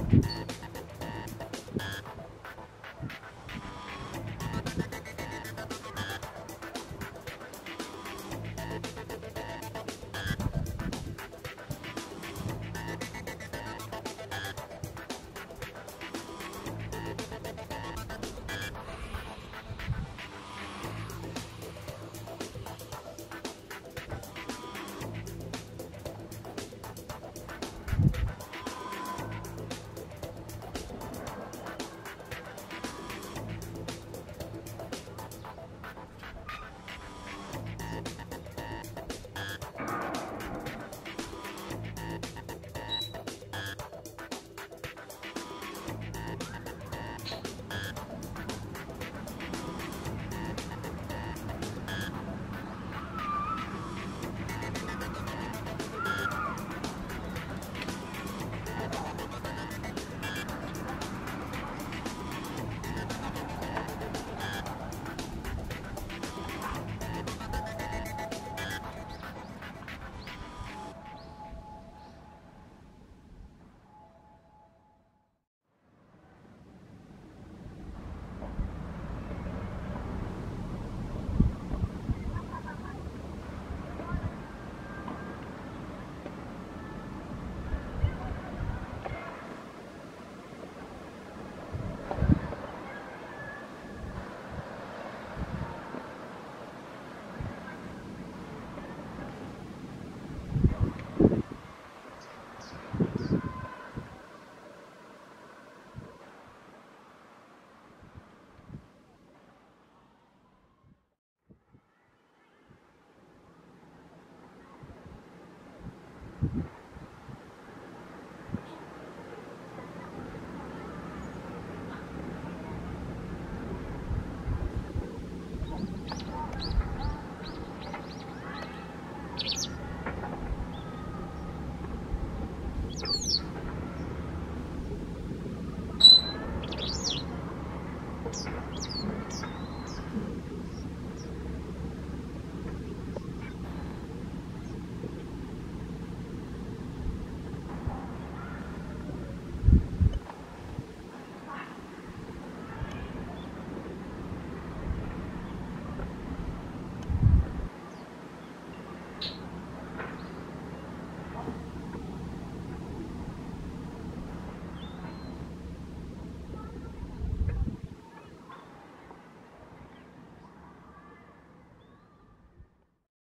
and